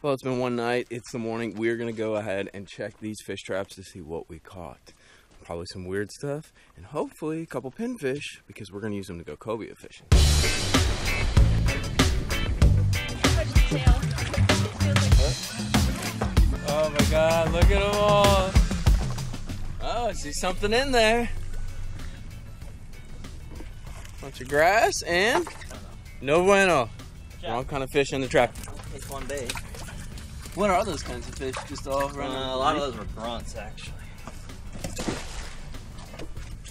Well, it's been one night. It's the morning. We're going to go ahead and check these fish traps to see what we caught. Probably some weird stuff, and hopefully a couple pinfish because we're going to use them to go cobia fishing. Oh my god, look at them all. Oh, I see something in there. Bunch of grass and no bueno. Wrong kind of fish in the trap. It's one bait. What are those kinds of fish? Just all Uh, a lot of those were grunts, actually.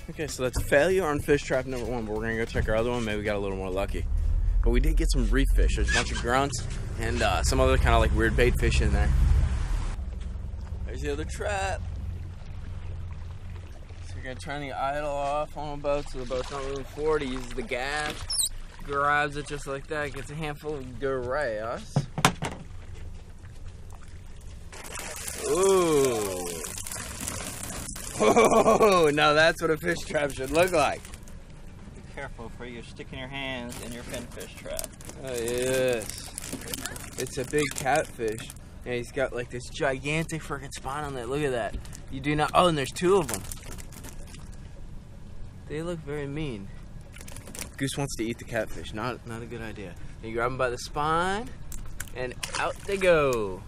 Okay, so that's failure on fish trap number one, but we're gonna go check our other one. Maybe we got a little more lucky. But we did get some reef fish. There's a bunch of grunts and uh, some other kind of like weird bait fish in there. There's the other trap. So you're gonna turn the idle off on a boat so the boat's not moving forward. He uses the gas, grabs it just like that, gets a handful of grass. Ooh. Oh, now that's what a fish trap should look like. Be careful for you're sticking your hands in your pinfish trap. Oh yes. It's a big catfish. And he's got like this gigantic freaking spine on there. Look at that. You do not oh and there's two of them. They look very mean. Goose wants to eat the catfish. Not not a good idea. You grab them by the spine and out they go.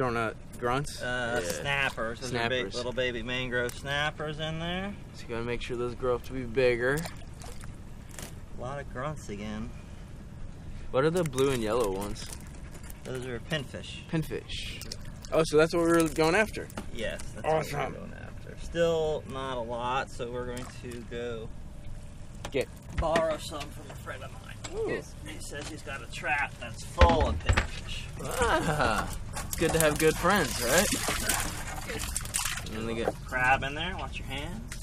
You throwing out grunts? Uh, Yeah. Snappers. Those are big, little baby mangrove snappers in there. So you gotta make sure those grow up to be bigger. A lot of grunts again. What are the blue and yellow ones? Those are pinfish. Pinfish. Oh, so that's what we were going after. Yes, that's Awesome. what we're going after. Still not a lot, so we're going to go Get. borrow some from a friend of mine. Ooh. He says he's got a trap that's full of pinfish. Ah, it's good to have good friends, right? And then they get Crab in there. Watch your hands.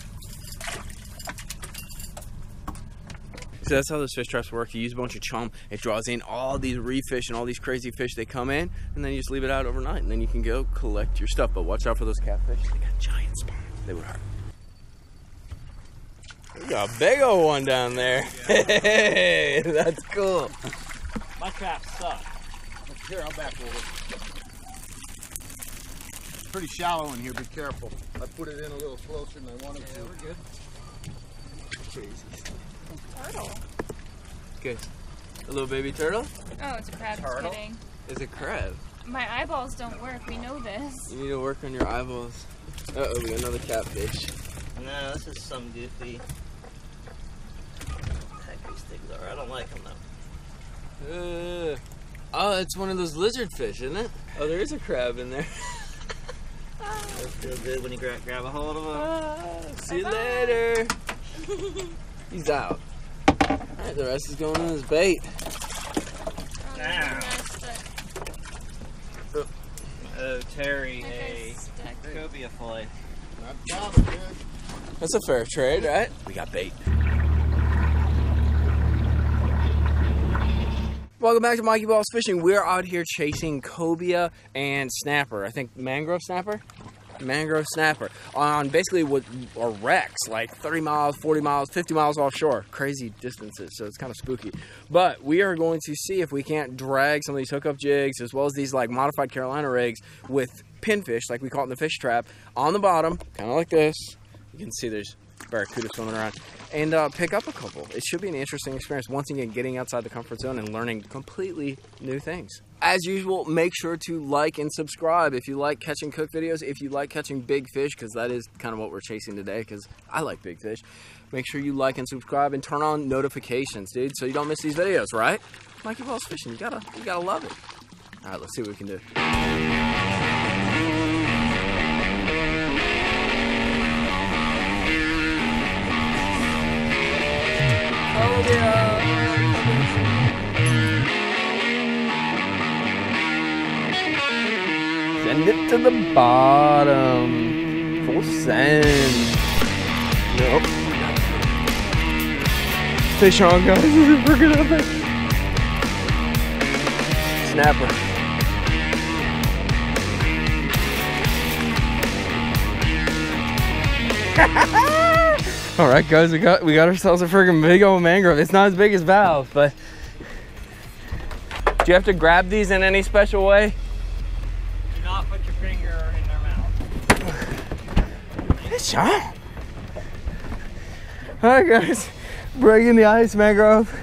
So that's how those fish traps work. You use a bunch of chum, it draws in all these reef fish and all these crazy fish. They come in, and then you just leave it out overnight, and then you can go collect your stuff. But watch out for those catfish. They got giant spines. They would hurt. We got a big old one down there. Hey, that's cool. My trap sucks. Here, I'll back over. It's pretty shallow in here, be careful. I put it in a little closer than I wanted to. Yeah, we're good. Jesus. Turtle. Good. A little baby turtle Oh, it's a crab. Turtle? kidding. is a crab. My eyeballs don't work. We know this. You need to work on your eyeballs. Uh oh, we got another catfish. No, this is some goofy. Heck, these things are. I don't like them though. Uh, oh, it's one of those lizard fish, isn't it? Oh, there is a crab in there. Those feel good when you grab, grab a hold of them. Ah, see you Bye-bye. later. He's out. Alright, the rest is going in his bait. Oh, Ow. that's stuck. Oh, Terry, a guy's cobia fillet. Not bad, man. That's a fair trade, right? We got bait. Welcome back to Mikeybalzz Fishing. We're out here chasing cobia and snapper. I think mangrove snapper? Mangrove snapper on basically what are wrecks like 30 miles, 40 miles, 50 miles offshore. Crazy distances, so it's kind of spooky. But we are going to see if we can't drag some of these hookup jigs as well as these like modified Carolina rigs with pinfish, like we call it in the fish trap, on the bottom, kind of like this. You can see there's barracuda swimming around, and uh, pick up a couple. It should be an interesting experience. Once again, getting outside the comfort zone and learning completely new things. As usual, make sure to like and subscribe if you like catching cook videos. If you like catching big fish, because that is kind of what we're chasing today. Because I like big fish. Make sure you like and subscribe and turn on notifications, dude, so you don't miss these videos. Right? Mikeybalzz Fishing. You gotta, you gotta love it. All right, let's see what we can do. Send it to the bottom. Full send. Nope. Fish on, guys. This is freaking epic. Snapper. All right, guys, we got we got ourselves a freaking big old mangrove. It's not as big as Valve, but Do you have to grab these in any special way? Do not put your finger in their All right, guys. Breaking the ice mangrove,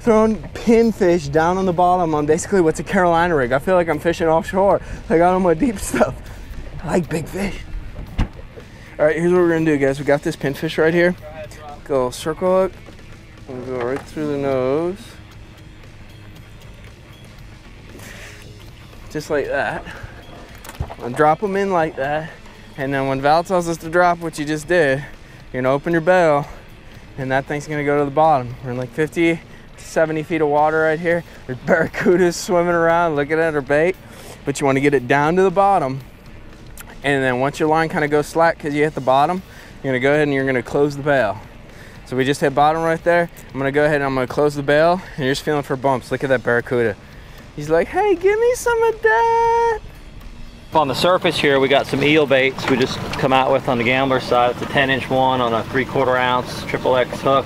throwing pinfish down on the bottom on basically what's a Carolina rig. I feel like I'm fishing offshore. I got on my deep stuff. I like big fish. All right, here's what we're gonna do, guys. We got this pinfish right here. Go circle it. and go right through the nose. Just like that. And drop them in like that. And then when Val tells us to drop what you just did, you're gonna open your bail and that thing's gonna go to the bottom. We're in like 50 to 70 feet of water right here. There's barracudas swimming around looking at our bait, but you wanna get it down to the bottom. And then once your line kind of goes slack because you hit the bottom, you're gonna go ahead and you're gonna close the bail. So we just hit bottom right there. I'm gonna go ahead and I'm gonna close the bail and you're just feeling for bumps. Look at that barracuda. He's like, hey, give me some of that. On the surface here, we got some eel baits we just come out with on the gambler side. It's a 10 inch one on a three quarter ounce triple X hook.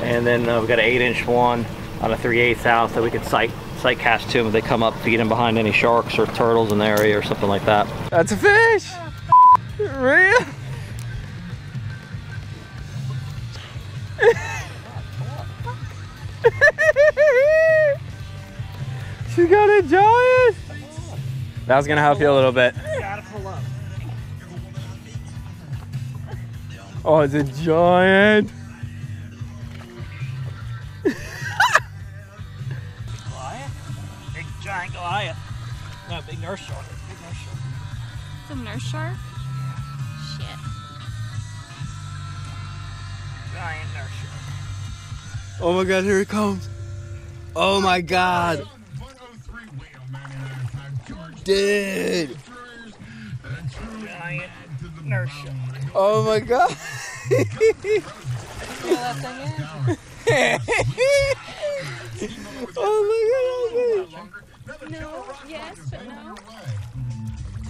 And then uh, we got an eight inch one on a 3 8 ounce that we can sight, sight cast to them if they come up to get in behind any sharks or turtles in the area or something like that. That's a fish. Real. she got a giant. That was gonna help you a little bit. Gotta pull up. Oh, it's a giant. Goliath? Big giant Goliath. No, big nurse shark. Big nurse shark. The nurse shark? Shit. Giant nurse shark. Oh my god, here it comes. Oh my god. Dude. Giant nurse shark. Oh my god. oh my god. No. Yes, but no.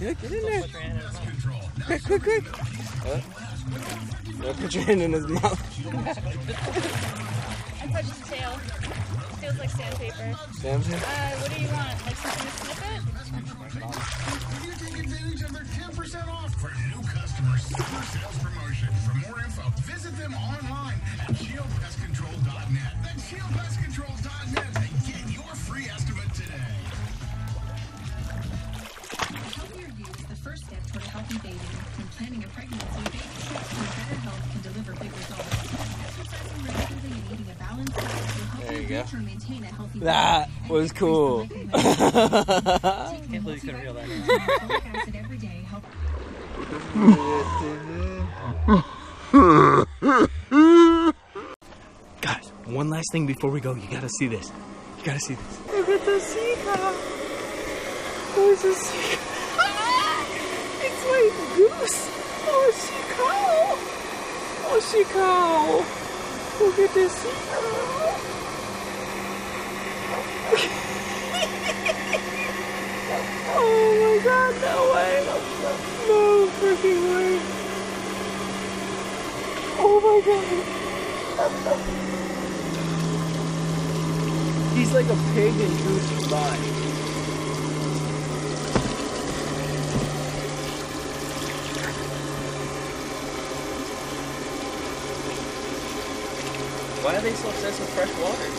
Yeah, get in there. Put your hand in his mouth. Quick, quick, quick. Put your hand in his mouth. I touched the tail. Feels like sandpaper. Damn. Uh, what do you want? Like something to snip it? You take advantage of their 10% off for new customers sales promotion. For more info, visit them online at shieldpestcontrol.net. That's shieldpestcontrol.net and get your free estimate today. You is the first step toward a healthy baby. Planning a pregnancy, baby steps toward better health can deliver big results. Exercising regularly and eating a balanced go. reach or maintain a healthy That was cool. increase the likelihood Can't believe you couldn't reel that in. of taking folic acid every day help Guys, one last thing before we go. You gotta see this. You gotta see this. Look at the sea cow. Where's the sea? It's like a goose. Oh, sea cow. Oh, sea cow. Look at this sea cow. Oh my god, no way. No freaking way. Oh my god. He's like a pig in body. Why are they so obsessed with fresh water?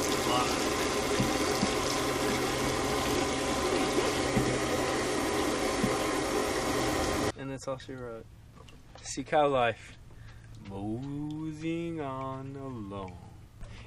And that's all she wrote. Sea cow life. Mosing on alone.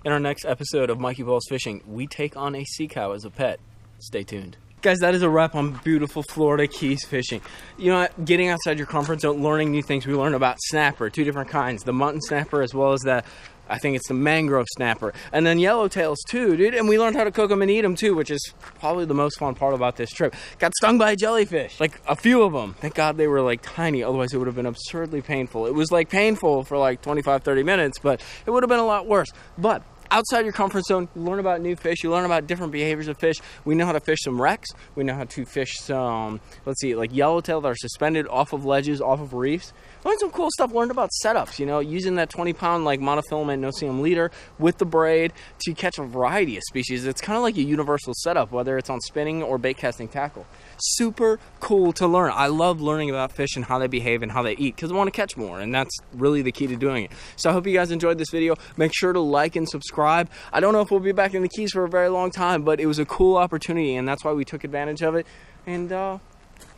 In our next episode of Mikeybalzz Fishing, we take on a sea cow as a pet. Stay tuned. Guys, that is a wrap on beautiful Florida Keys fishing. You know what? Getting outside your comfort zone, learning new things. We learned about snapper, two different kinds the mutton snapper as well as the, I think it's the mangrove snapper. And then yellowtails too, dude. And we learned how to cook them and eat them too, which is probably the most fun part about this trip. Got stung by a jellyfish, like a few of them. Thank God they were like tiny, otherwise it would have been absurdly painful. It was like painful for like 25, 30 minutes, but it would have been a lot worse. But outside your comfort zone. You learn about new fish. You learn about different behaviors of fish. We know how to fish some wrecks. We know how to fish some, let's see, like yellowtail that are suspended off of ledges, off of reefs. Learned some cool stuff. Learned about setups. You know, using that 20 pound like monofilament no-seam leader with the braid to catch a variety of species. It's kind of like a universal setup, whether it's on spinning or bait casting tackle. Super cool to learn. I love learning about fish and how they behave and how they eat because I want to catch more, and that's really the key to doing it. So I hope you guys enjoyed this video. Make sure to like and subscribe. I don't know if we'll be back in the Keys for a very long time, but it was a cool opportunity, and that's why we took advantage of it. And uh,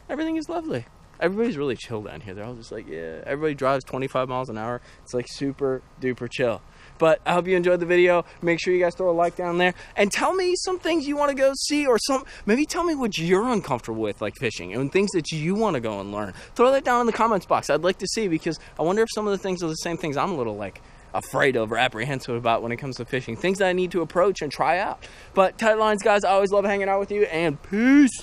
everything is lovely. Everybody's really chill down here. They're all just like, yeah. Everybody drives 25 miles an hour. It's like super duper chill. But I hope you enjoyed the video. Make sure you guys throw a like down there and tell me some things you want to go see or some maybe tell me what you're uncomfortable with like fishing and things that you want to go and learn. Throw that down in the comments box. I'd like to see because I wonder if some of the things are the same things I'm a little like afraid of or apprehensive about when it comes to fishing. Things that I need to approach and try out. But tight lines guys, I always love hanging out with you and peace.